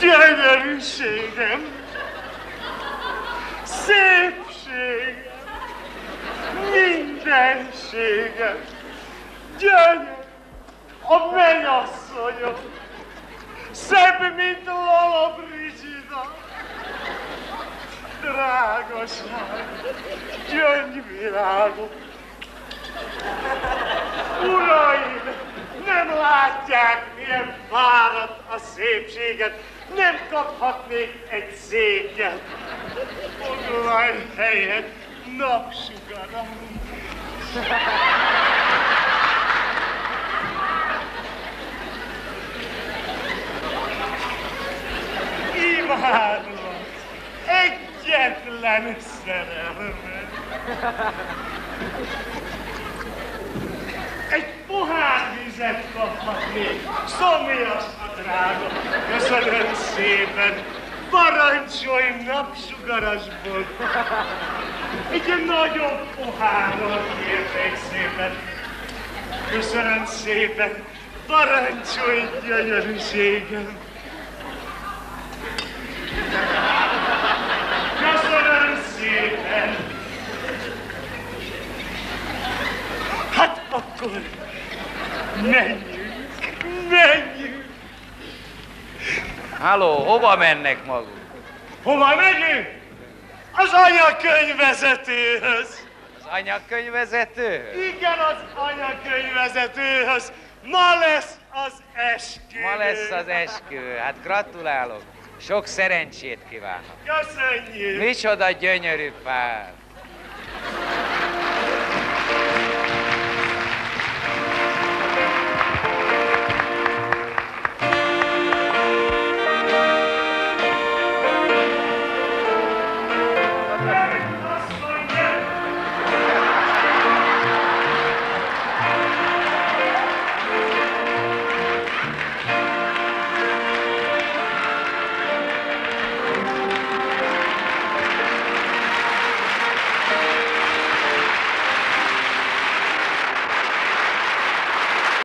Gyönyörűségem! Szépségem! Mindenségem! Gyönyör! A mennyasszonyom! Szebb, mint a Drágaság, gyöngyvilágok. Uraim, nem látják, milyen fáradt a szépséget, nem kaphatnék egy széket. Foglalj helyet, napsugaram. Imádlak, egyetlen szerelmet. Egy pohár vizet kaphatnék, szomjas a drága. Köszönöm szépen, parancsolj napsugarasból. Egy nagyobb pohárral kérnék szépen. Köszönöm szépen, parancsolj gyönyörűségem. Köszönöm szépen. Hát akkor menjünk, menjünk. Halló, hova mennek maguk? Hova megyünk? Az anyakönyvvezetőhöz. Az anyakönyvvezető? Igen, az anyakönyvvezetőhöz. Ma lesz az eskü. Ma lesz az eskü. Hát gratulálok. Sok szerencsét kívánok. Köszönjük. Micsoda gyönyörű pár.